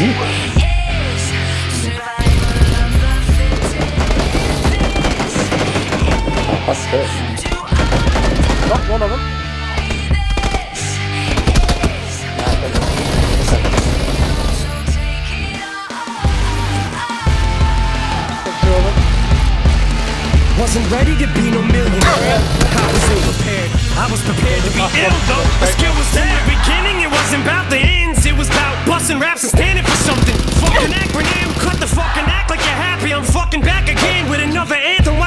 That's Wasn't ready to be no millionaire. I was ill prepared. I was prepared to be ill though. The skill was there. The beginning, it wasn't about the ends. It was about busting raps and standing for something. Fucking acronym. Cut the fucking act like you're happy. I'm fucking back again with another anthem.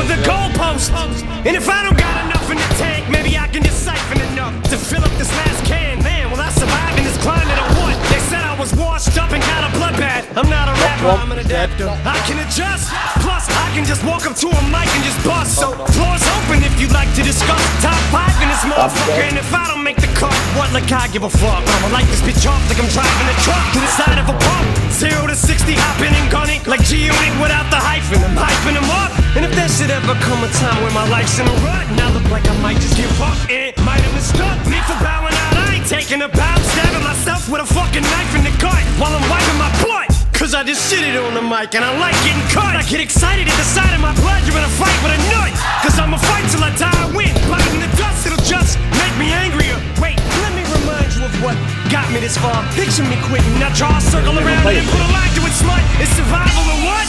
Over the goalpost. And if I don't got enough in the tank, maybe I can just siphon enough to fill up this last can. Man, will I survive in this climate or what? They said I was washed up and got a bloodbath. I'm not a rapper, I'm an adapter. I can adjust. Plus, I can just walk up to a mic and just bust. So, floor's open if you'd like to discuss And if I don't make the cut, what like I give a fuck? I'ma light this bitch off like I'm driving a truck to the side of a pump. Zero to 60, hopping and gunning like G-Unit without the hyphen. I'm hyping them up. And if there should ever come a time where my life's in a rut, now look like I might just give up. It might have mistook me for bowing out. I ain't taking a bow, stabbing myself with a fucking knife in the gut while I'm wiping my blood. Cause I just shitted on the mic and I like getting cut. I get excited at the sight of my blood. You're in a fight with a nut. Cause I'ma fight till I die, I win. Biting the dust, it'll just make me angrier. Wait, let me remind you of what got me this far. Picture me quitting. Now draw a circle around it and put a line to it, slut. It's survival or what?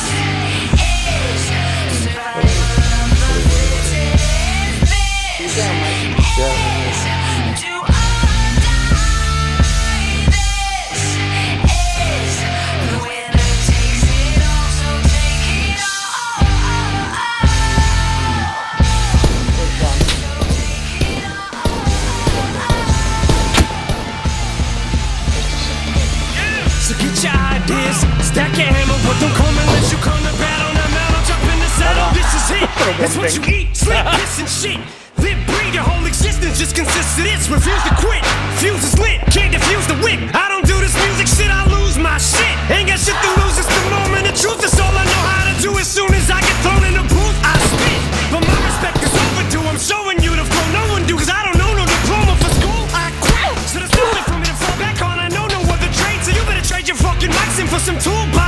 What you eat, sleep, piss, and shit. Live, breathe, your whole existence just consists of this. Refuse to quit. Fuse is lit, can't defuse the wick. I don't do this music shit, I lose my shit. Ain't got shit to lose, it's the moment of truth. It's all I know how to do. As soon as I get thrown in the booth, I spit. But my respect is overdue. I'm showing you the flow no one do, cause I don't know no diploma for school. I quit. So there's nothing for me to fall back on. I know no other trade, so you better trade your fucking mics in for some toolboxes.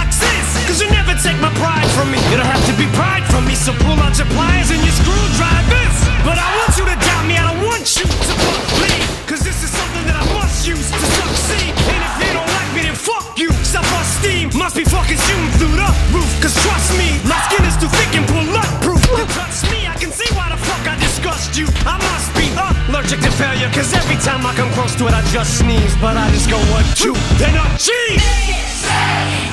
So pull out your pliers and your screwdrivers. But I want you to doubt me, I don't want you to believe. Cause this is something that I must use to succeed. And if you don't like me, then fuck you. Self esteem must be fucking shooting through the roof. Cause trust me, my skin is too thick and bulletproof. You touch me, I can see why the fuck I disgust you. I must be allergic to failure. Cause every time I come close to it, I just sneeze. But I just go one, two, then a cheese.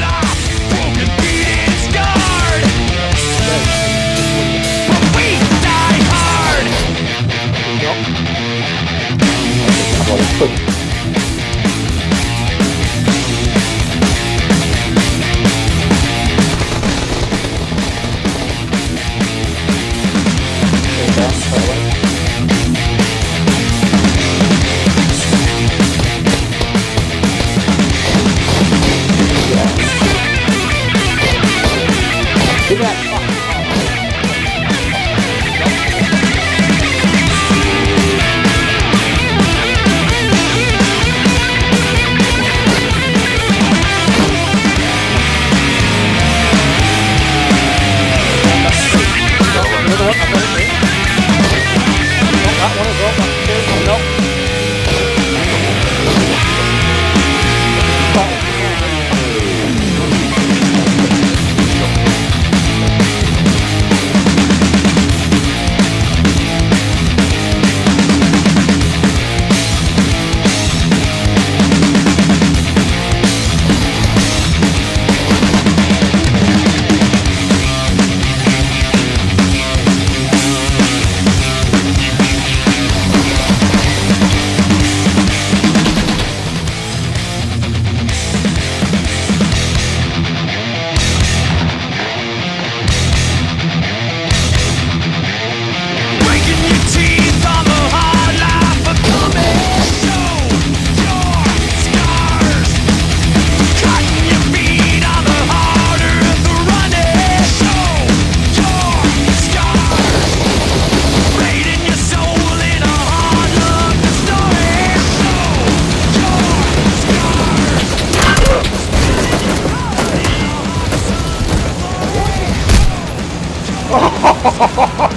哈哈哈哈